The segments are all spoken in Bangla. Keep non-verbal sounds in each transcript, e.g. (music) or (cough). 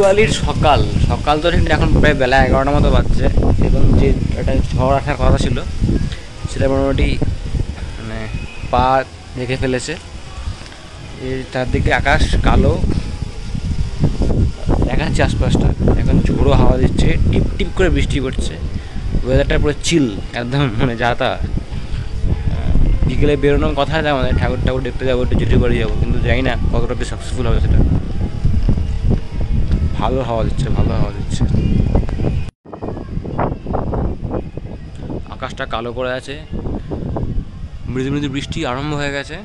দিওয়ালির সকাল সকাল তো ঠিক এখন প্রায় বেলা এগারোটার মতো বাজছে, এবং যে একটা ঝড় আসার কথা ছিল, সেটা মোটামুটি মানে পা রেখে ফেলেছে। এই চারদিকে আকাশ কালো দেখা যাচ্ছে আশপাশটা, এখন ঝোড়ো হাওয়া দিচ্ছে, টিপ টিপ করে বৃষ্টি করছে ওয়েদারটা পুরো চিল একদম মানে যা তা। বিকেলে বেরোনোর কথা আছে আমাদের ঠাকুর ঠাকুর দেখতে যাব, একটু জেঠু বাড়ি যাব, কিন্তু জানি না কতটা সাকসেসফুল হবে সেটা। ভালো হাওয়া দিচ্ছে, ভালো হাওয়া দিচ্ছে। আকাশটা কালো করে আছে। মৃদু মৃদু বৃষ্টি আরম্ভ হয়ে গেছে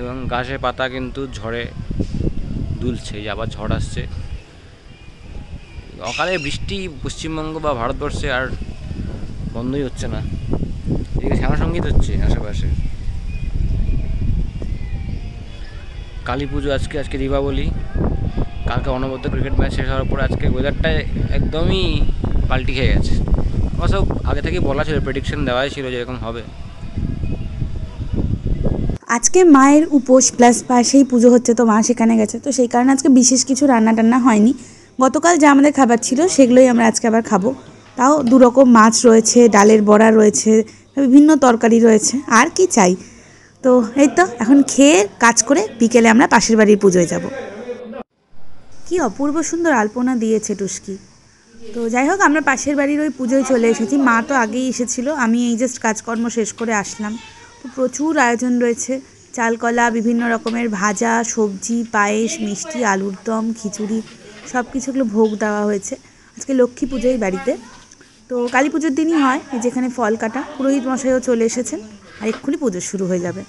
এবং গাছের পাতা কিন্তু ঝড়ে দুলছে আবার ঝড় আসছে। অকালে বৃষ্টি পশ্চিমবঙ্গ বা ভারতবর্ষে আর বন্ধই হচ্ছে না। এদিকে শ্যামা সংগীত হচ্ছে আশেপাশে। কালী পুজো আজকে আজকে দীপাবলি। কালকে অনবদ্য ক্রিকেট ম্যাচ শেষ হওয়ার পর আজকে ওয়েদারটা একদমই পাল্টি খেয়ে গেছে। অবশ্য আগে থেকেই বলা ছিল প্রেডিকশন দেওয়াই ছিল যে এরকম হবে। আজকে মায়ের উপোস প্লাস পাশেই পুজো হচ্ছে তো মা সেখানে গেছে। তো সেই কারণে আজকে বিশেষ কিছু রান্না টান্না হয়নি। গতকাল যা আমাদের খাবার ছিল সেগুলোই আমরা আজকে আবার খাব। তাও দু রকম মাছ রয়েছে, ডালের বড়া রয়েছে, বিভিন্ন তরকারি রয়েছে, আর কি চাই? তো এই তো, এখন খেয়ে কাজ করে বিকেলে আমরা পাশের বাড়ির পুজোয় যাব। কি অপূর্ব সুন্দর আলপনা দিয়েছে টুস্কি। তো যাই হোক, আমরা পাশের বাড়ির ওই পুজোয় চলে এসেছি। মা তো আগেই এসেছিল, আমি এই জাস্ট কাজকর্ম শেষ করে আসলাম। তো প্রচুর আয়োজন রয়েছে। চালকলা, বিভিন্ন রকমের ভাজা, সবজি, পায়েস, মিষ্টি, আলুর দম, খিচুড়ি সব কিছুগুলো ভোগ দেওয়া হয়েছে। আজকে লক্ষ্মী পুজোই বাড়িতে। তো কালী পুজোর দিনই হয় যেখানে ফল কাটা। পুরোহিত মশাইও চলে এসেছেন, আর এক্ষুনি পুজো শুরু হয়ে যাবে।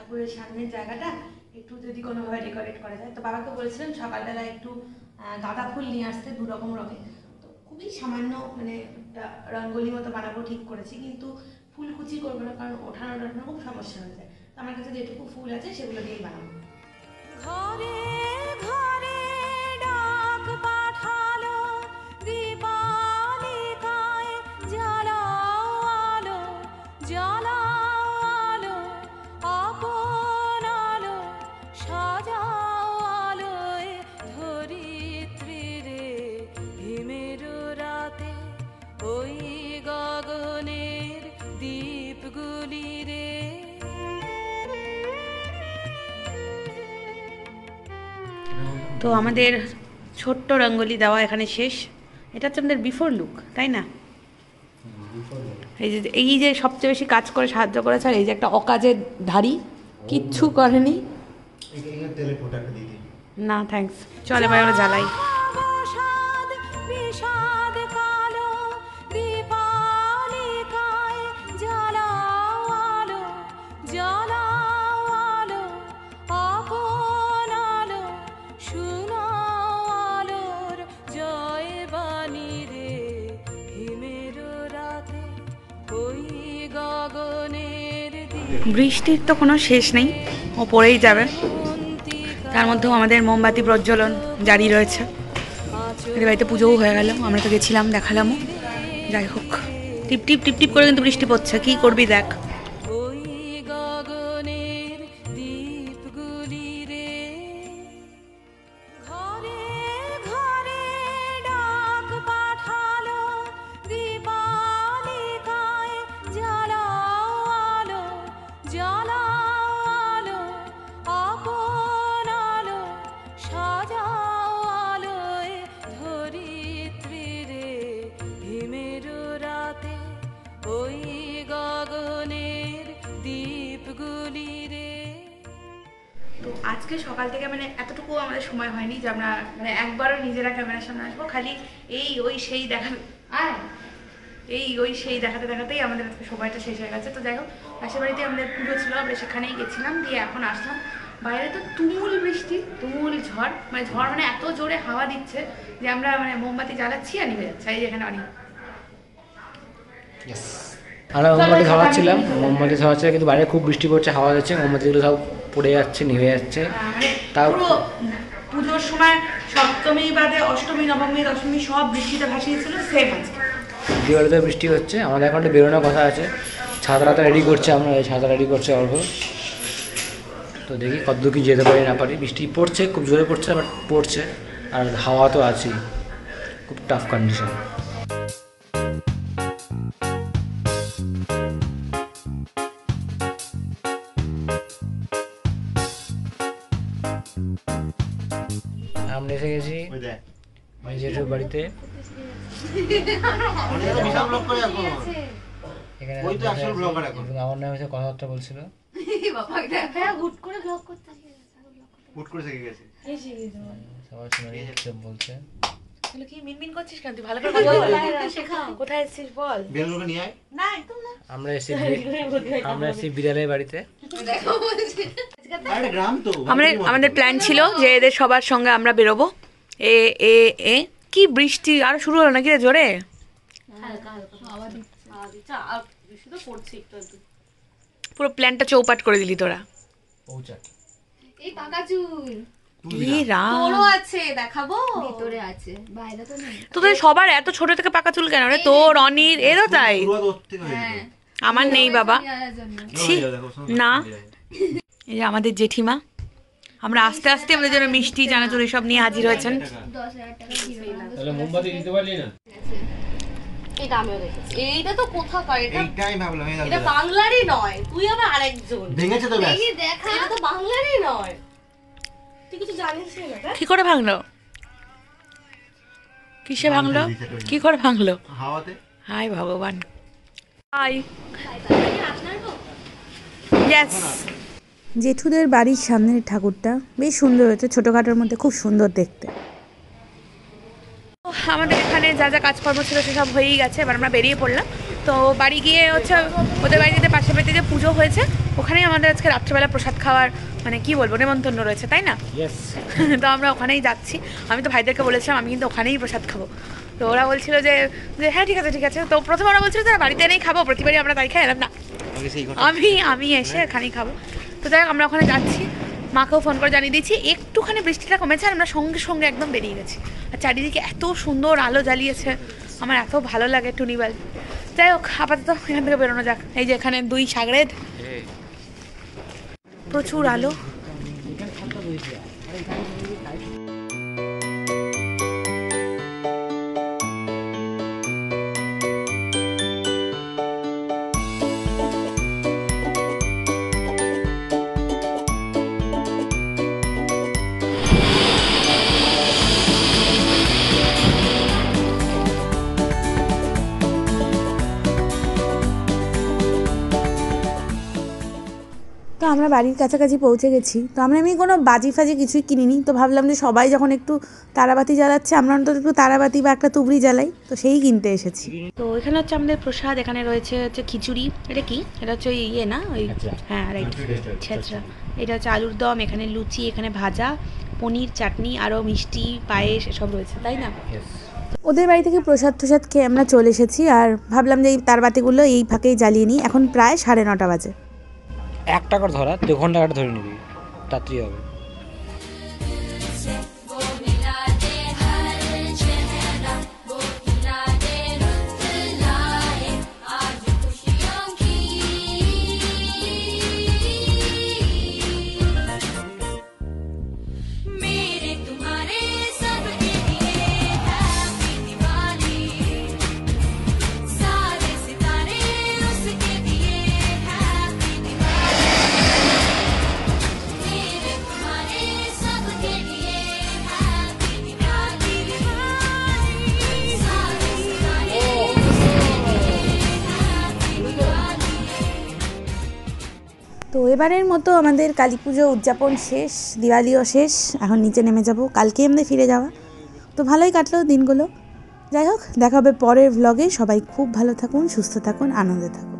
ঠাকুরের সামনের জায়গাটা একটু যদি কোনোভাবে ডেকোরেট করা যায়। তো বাবাকে বলেছিলাম সকালবেলা একটু গাঁদা ফুল নিয়ে আসতে দু রকম রঙের তো খুবই সামান্য মানে রঙ্গোলি মতো বানাবো ঠিক করেছি, কিন্তু ফুল কুচি করব না, কারণ ওঠানো ওঠানো খুব সমস্যা হয়ে যায়। তো আমার কাছে যেটুকু ফুল আছে সেগুলো দিয়েই বানাবো। ঘরে তো আমাদের ছোট্ট রঙ্গোলি দেওয়া এখানে শেষ। এটা হচ্ছে আমাদের বিফোর লুক তাই না? এই যে এই যে সবচেয়ে বেশি কাজ করে সাহায্য করেছে আর এই যে একটা অকাজের ধাড়ি কিচ্ছু করেনি। না থ্যাঙ্কস চলে ভাই আমরা জ্বালাই। বৃষ্টির তো কোনো শেষ নেই ও পড়েই যাবে। তার মধ্যেও আমাদের মোমবাতি প্রজ্বলন জারি রয়েছে। এদের বাড়িতে পুজোও হয়ে গেল, আমরা তো গেছিলাম, দেখালামও। যাই হোক, টিপ টিপ টিপ টিপ করে কিন্তু বৃষ্টি পড়ছে, কী করবি দেখ। আজকে সকাল থেকে মানে এতটুকু আমাদের সময় হয়নি যে আমরা মানে একবারও নিজেরা ক্যামেরার সামনে আসব খালি এই ওই সেই দেখা আয় এই ওই সেই দেখাতে দেখাতেই আমাদের আজকে সময়টা শেষ হয়ে গেছে। তো হোক পাশের বাড়িতে আমাদের পুজো ছিল আমরা সেখানেই গেছিলাম দিয়ে এখন আসলাম। বাইরে তো তুমুল বৃষ্টি তুমুল ঝড় মানে ঝড় মানে এত জোরে হাওয়া দিচ্ছে যে আমরা মানে মোমবাতি জ্বালাচ্ছি আর নিভে যাচ্ছে এই যেখানে অনেক। আমরা মোমবাতি ধরাচ্ছিলাম মোমবাতি ধরাচ্ছিলাম কিন্তু বাইরে খুব বৃষ্টি পড়ছে হাওয়া যাচ্ছে মোমবাতিগুলো সব পড়ে যাচ্ছে নিভে যাচ্ছে। মানে তাও- পুজোর সময় সপ্তমী বাদে অষ্টমী নবমী দশমী সব বৃষ্টিতে ভাসিয়েছিল সেম আজকে। দিওয়ালিতে বৃষ্টি হচ্ছে আমাদের এখন একটা বেরোনোর কথা আছে। ছাতরা তো রেডি করছে আমরা এই ছাতা রেডি করছে অল্প তো দেখি কতদূর কি যেতে পারি না পারি। বৃষ্টি পড়ছে খুব জোরে পড়ছে বাট পড়ছে আর হাওয়া তো আছেই। খুব টাফ কন্ডিশন এবং আমার নামে এসে কথাবার্তা বলছিল। হুট করে শিখে গেছে। সবার শুনে বলছে। তাহলে কি মিনমিন করছিস কেন? তুই ভালো করে কথা বল। কোথায় এসেছিস বল? বেলুনকে নিয়ে আয়। না একদম না। আমরা এসে আমরা এসে বিড়ালের বাড়িতে। আমরা আমাদের প্ল্যান ছিল যে এদের সবার সঙ্গে আমরা বেরোবো। এ এ এ। কি বৃষ্টি? আর শুরু হলো নাকি রে জোরে? পুরো প্ল্যানটা চৌপাট করে দিলি তোরা। পৌঁছা এই পাকা চুল ই রাম। তোরও আছে দেখাবো। ভিতরে আছে বাইরে তো নেই। তোদের সবার এত ছোট থেকে পাকা চুল কেন রে? তোর অনির এরও তাই। হয়ে আমার নেই বাবা। ছি, না। এই আমাদের জেঠিমা। আমরা আস্তে আস্তে আমাদের জন্য মিষ্টি চানাচুর এসব নিয়ে হাজির হয়েছেন। এইটা তো কোথাকার? এটা এইটাই ভাবলাম এটা বাংলারই নয় তুই আবার আরেকজন। ভেঙেছে তো ব্যাস দেখা এটা তো বাংলারই নয়। তুই কিছু জানিস না কি করে ভাঙলো? কিসে ভাঙলো? কি করে ভাঙলো? হাওয়াতে? হাই ভগবান। হাই ইয়েস জেঠুদের বাড়ির সামনের ঠাকুরটা বেশ সুন্দর হয়েছে ছোটোখাটোর মধ্যে খুব সুন্দর দেখতে। আমাদের এখানে যা যা কাজকর্ম ছিল সেসব হয়েই গেছে এবার আমরা বেরিয়ে পড়লাম। তো বাড়ি গিয়ে হচ্ছে ওদের বাড়িতে পাশে বাড়িতে যে পুজো হয়েছে ওখানেই আমাদের আজকে রাত্রেবেলা প্রসাদ খাওয়ার মানে কি বলব নেমন্তন্ন রয়েছে তাই না? (laughs) তো আমরা ওখানেই যাচ্ছি। আমি তো ভাইদেরকে বলেছিলাম আমি কিন্তু ওখানেই প্রসাদ খাব। তো ওরা বলছিল যে যে হ্যাঁ ঠিক আছে ঠিক আছে। তো প্রথমে ওরা বলছিল যে বাড়িতে এনেই খাব প্রতিবারই আমরা তাই খাই এলাম না। আমি আমি এসে এখানেই খাব। তো যাই আমরা ওখানে যাচ্ছি। মাকেও ফোন করে জানিয়ে দিয়েছি। একটুখানি বৃষ্টিটা কমেছে আর আমরা সঙ্গে সঙ্গে একদম বেরিয়ে গেছি। আর চারিদিকে এত সুন্দর আলো জ্বালিয়েছে। আমার এত ভালো লাগে টুনিবাল। যাই হোক আপাতত এখান থেকে বেরোনো যাক। এই যে এখানে দুই সাগরেদ প্রচুর আলো। বাড়ির কাছাকাছি পৌঁছে গেছি। তো আমরা এমনি কোনো বাজি ফাজি কিছুই কিনিনি। তো ভাবলাম যে সবাই যখন একটু তারাবাতি জ্বালাচ্ছে আমরা অন্তত একটু তারাবাতি বা একটা তুবড়ি জ্বালাই। তো সেই কিনতে এসেছি। তো এখানে হচ্ছে আমাদের প্রসাদ এখানে রয়েছে হচ্ছে খিচুড়ি। এটা কি? এটা হচ্ছে ওই ইয়ে না? ওই হ্যাঁ রাইট ছেঁচড়া এটা হচ্ছে আলুর দম এখানে লুচি এখানে ভাজা পনির চাটনি আরও মিষ্টি পায়েস এসব রয়েছে তাই না? ওদের বাড়ি থেকে প্রসাদ টসাদ খেয়ে আমরা চলে এসেছি। আর ভাবলাম যে এই তারবাতিগুলো এই ফাঁকেই জ্বালিয়ে নিই। এখন প্রায় সাড়ে নটা বাজে। এক টাকার ধরা দু ঘণ্টা ধরে নিবি তাড়াতাড়ি হবে। এবারের মতো আমাদের কালী পুজো উদযাপন শেষ, দিওয়ালিও শেষ, এখন নিচে নেমে যাব। কালকে আমাদের ফিরে যাওয়া। তো ভালোই কাটলো দিনগুলো। যাই হোক, দেখা হবে পরের ভ্লগে সবাই খুব ভালো থাকুন, সুস্থ থাকুন, আনন্দে থাকুন।